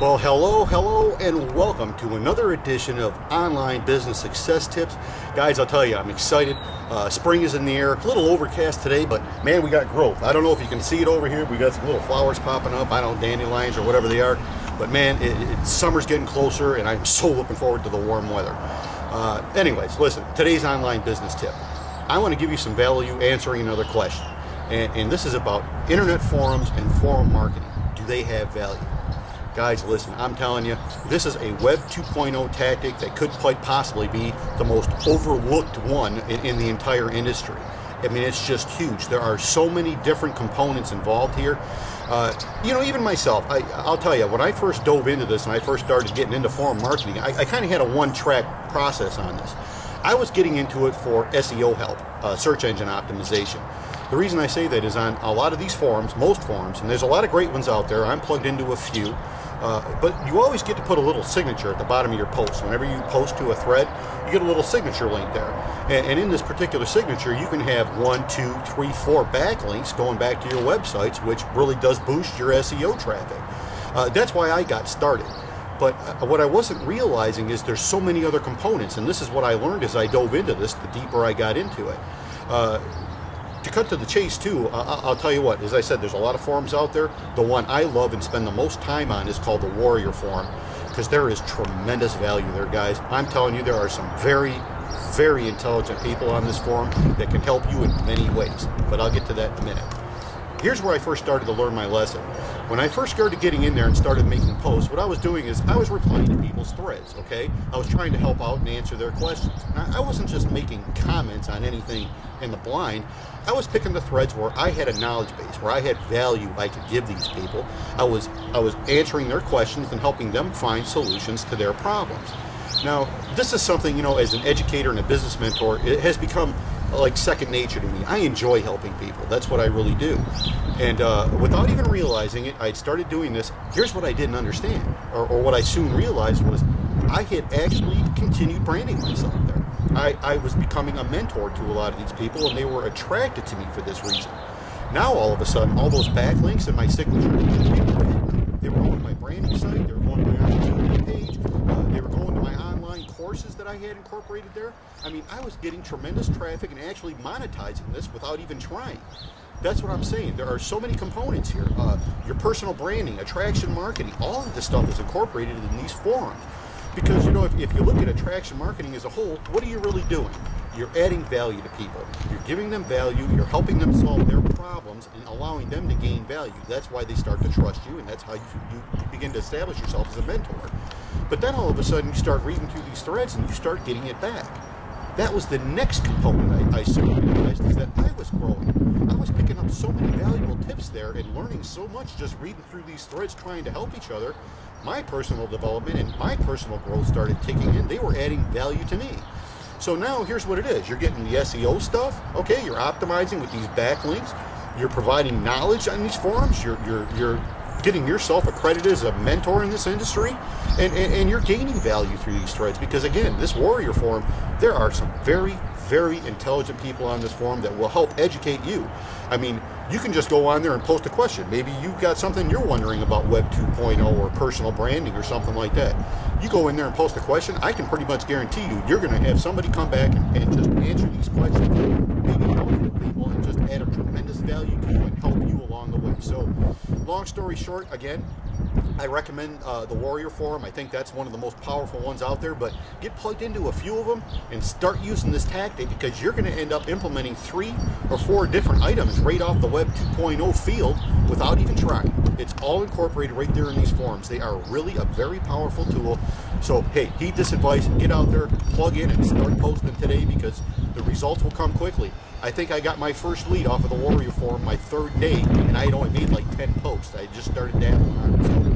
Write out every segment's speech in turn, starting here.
Well, hello, hello, and welcome to another edition of Online Business Success Tips. Guys, I'll tell you, I'm excited. Uh, spring is in the air. a little overcast today, but man, we got growth. I don't know if you can see it over here. We got some little flowers popping up. I don't know, dandelions or whatever they are. But man, it, it, summer's getting closer, and I'm so looking forward to the warm weather. Uh, anyways, listen, today's online business tip. I want to give you some value answering another question. And, and this is about internet forums and forum marketing. Do they have value? Guys, listen, I'm telling you, this is a Web 2.0 tactic that could quite possibly be the most overlooked one in, in, the entire industry. I mean, it's just huge. There are so many different components involved here. Uh, you know, even myself, I, will tell you, when I first dove into this and I first started getting into forum marketing, I, I kind of had a one track process on this. I was getting into it for SEO help, uh, search engine optimization. The reason I say that is on a lot of these forums, most forums, and there's a lot of great ones out there. I'm plugged into a few. Uh, but you always get to put a little signature at the bottom of your post. Whenever you post to a thread, you get a little signature link there. And, and, in this particular signature, you can have one, two, three, four backlinks going back to your websites, which really does boost your SEO traffic. Uh, that's why I got started. But uh, what I wasn't realizing is there's so many other components, and this is what I learned as I dove into this, the deeper I got into it. Uh, to cut to the chase too, uh, I'll tell you what, as I said, there's a lot of forums out there. The one I love and spend the most time on is called the Warrior Forum because there is tremendous value there, guys. I'm telling you, there are some very, very intelligent people on this forum that can help you in many ways. But I'll get to that in a minute. Here's where I first started to learn my lesson. When I first started getting in there and started making posts, what I was doing is I was replying to people's threads, okay? I was trying to help out and answer their questions. Now, I wasn't just making comments on anything in the blind. I was picking the threads where I had a knowledge base, where I had value I could give these people. I was I was answering their questions and helping them find solutions to their problems. Now, this is something, you know, as an educator and a business mentor, it has become like second nature to me. I enjoy helping people. That's what I really do. And uh, without even realizing it, I started doing this. Here's what I didn't understand, or, or what I soon realized was I had actually continued branding myself there. I, I was becoming a mentor to a lot of these people, and they were attracted to me for this reason. Now, all of a sudden, all those backlinks and my signature, they were going to my branding site, they were going to my opportunity page, uh, they were going to my online courses that I had incorporated there. I mean, I was getting tremendous traffic and actually monetizing this without even trying. That's what I'm saying. There are so many components here. Uh, your personal branding, attraction marketing, all of this stuff is incorporated in these forums. Because, you know, if, if you look at attraction marketing as a whole, what are you really doing? You're adding value to people. You're giving them value, you're helping them solve their problems, and allowing them to gain value. That's why they start to trust you, and that's how you, you, begin to establish yourself as a mentor. But then all of a sudden, you start reading through these threads and you start getting it back. That was the next component I, I soon realized is that I was growing. I was picking up so many valuable tips there and learning so much just reading through these threads trying to help each other my personal development and my personal growth started kicking in. They were adding value to me. So now here's what it is. You're getting the SEO stuff. Okay, you're optimizing with these backlinks. You're providing knowledge on these forums. You're you're you're getting yourself accredited as a mentor in this industry and, and, and you're gaining value through these threads because again this warrior forum there are some very very intelligent people on this forum that will help educate you. I mean, you can just go on there and post a question. Maybe you've got something you're wondering about Web 2.0 or personal branding or something like that. You go in there and post a question, I can pretty much guarantee you, you're going to have somebody come back and, and just answer these questions. Maybe multiple people and just add a tremendous value to you and help you along the way. So, long story short, again, I recommend uh, the Warrior Forum. I think that's one of the most powerful ones out there, but get plugged into a few of them and start using this tactic because you're going to end up implementing three or four different items right off the Web 2.0 field without even trying. It's all incorporated right there in these forums. They are really a very powerful tool. So, hey, heed this advice, get out there, plug in, and start posting today because the results will come quickly. I think I got my first lead off of the Warrior Forum my third day, and I had only made like 10 posts. I just started dabbling on it. So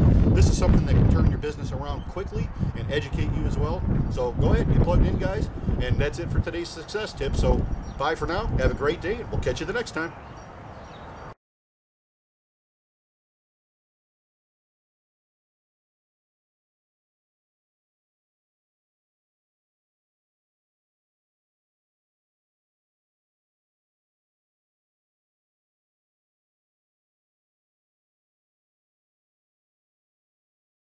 this is something that can turn your business around quickly and educate you as well. So go ahead, get plugged in, guys. And that's it for today's success tip. So bye for now. Have a great day, and we'll catch you the next time.